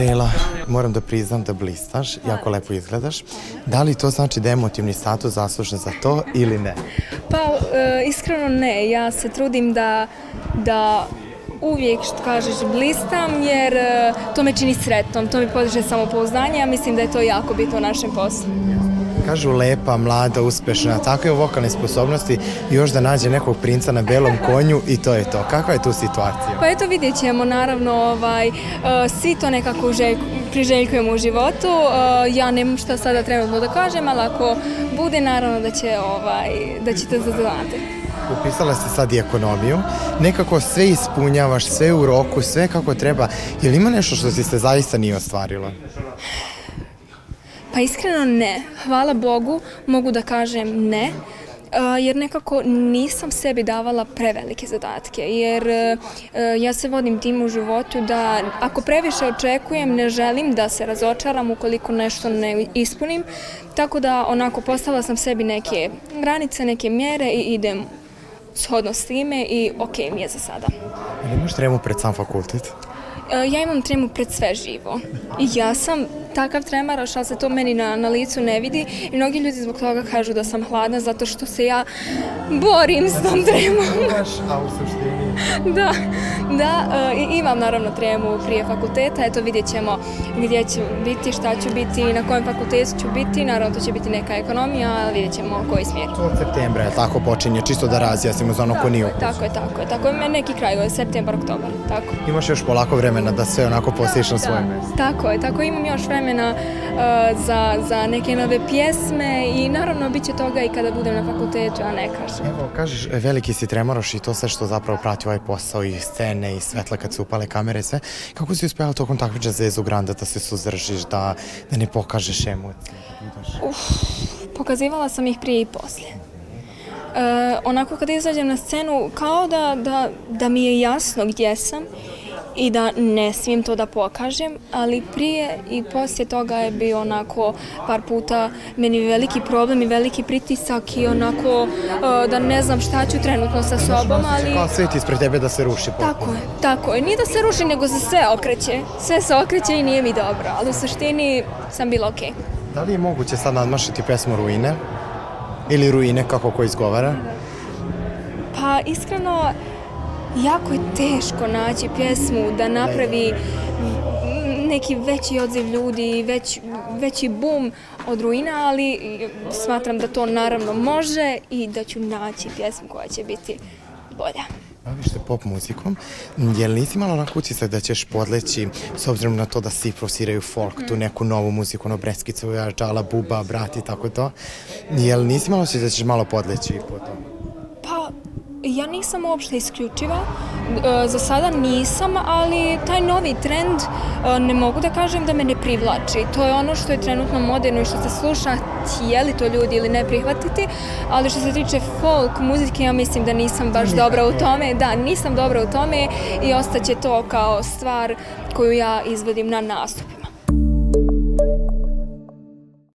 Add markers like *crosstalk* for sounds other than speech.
Jela, moram da priznam da blistaš, jako lepo izgledaš. Da li to znači da je emotivni status zaslužen za to ili ne? Pa, e, iskreno ne. Ja se trudim da, da uvijek što kažeš blistam jer e, to me čini sretnom, to mi podiže samopouzdanje, a mislim da je to jako bitno u našem poslu. Kažu lepa, mlada, uspešna, takve vokalne sposobnosti još da nađe nekog princa na belom konju i to je to. Kakva je tu situacija? Pa eto vidjet ćemo, naravno, ovaj, e, svi to nekako želj, priželjkujemo u životu. E, ja nemam šta sada trenutno da kažem, ali ako bude, naravno da će, ovaj, da ćete zaznati. Upisala ste sad i ekonomiju, nekako sve ispunjavaš, sve u roku, sve kako treba. Je li ima nešto što si se zaista nije ostvarilo? Pa iskreno ne. Hvala Bogu mogu da kažem ne. Uh, jer nekako nisam sebi davala prevelike zadatke, jer uh, ja se vodim tim u životu da ako previše očekujem ne želim da se razočaram ukoliko nešto ne ispunim, tako da onako postavila sam sebi neke granice, neke mjere i idem shodno s time i ok mi je za sada. Ali imaš tremu pred sam fakultet? Uh, ja imam tremu pred sve živo i ja sam takav tremaraš, ali se to meni na, na licu ne vidi i mnogi ljudi zbog toga kažu da sam hladna zato što se ja borim s tom tremom. a u suštini? *laughs* da, da, uh, imam naravno tremu prije fakulteta, eto vidjet ćemo gdje ću biti, šta ću biti, na kojem fakultetu ću biti, naravno to će biti neka ekonomija, ali vidjet ćemo koji smjer. To od septembra je tako počinje, čisto da razjasnimo za ono ko nije Tako je, tako je, tako je, neki kraj, septembar, oktobar, tako. Imaš još polako vremena da sve onako postiš na svoje mjesto. Tako je, tako imam još vremena uh, za, za neke nove pjesme i naravno bit će toga i kada budem na fakultetu, a ne kažem. Evo, kažeš, veliki si tremoroš i to sve što zapravo prati ovaj posao i scene i svetla kad se upale kamere i sve. Kako si uspjela tokom takviča Zezu Granda da se suzdržiš, da, da ne pokažeš emocije? Uf, pokazivala sam ih prije i poslije. E, onako kad izađem na scenu, kao da, da, da mi je jasno gdje sam i da ne smijem to da pokažem, ali prije i poslije toga je bio onako par puta meni veliki problem i veliki pritisak i onako uh, da ne znam šta ću trenutno sa sobom, ali... Kao svet ispred tebe da se ruši. Tako je, tako je. Nije da se ruši, nego se sve okreće. Sve se okreće i nije mi dobro, ali u suštini sam bila okej. Okay. Da li je moguće sad nadmašiti pesmu Ruine? Ili Ruine, kako ko izgovara? Pa, iskreno, jako je teško naći pjesmu da napravi neki veći odziv ljudi, već, veći bum od ruina, ali smatram da to naravno može i da ću naći pjesmu koja će biti bolja. Baviš se pop muzikom, je li nisi malo onako utisak da ćeš podleći, s obzirom na to da svi prosiraju folk, tu neku novu muziku, ono Breskica, Džala, Buba, Brat i tako to, je li nisi malo da ćeš malo podleći po to? Ja nisam uopšte isključiva, e, za sada nisam, ali taj novi trend e, ne mogu da kažem da me ne privlači. To je ono što je trenutno moderno i što se sluša, htijeli to ljudi ili ne prihvatiti, ali što se tiče folk muzike, ja mislim da nisam baš dobra u tome. Da, nisam dobra u tome i ostaće to kao stvar koju ja izvodim na nastupima.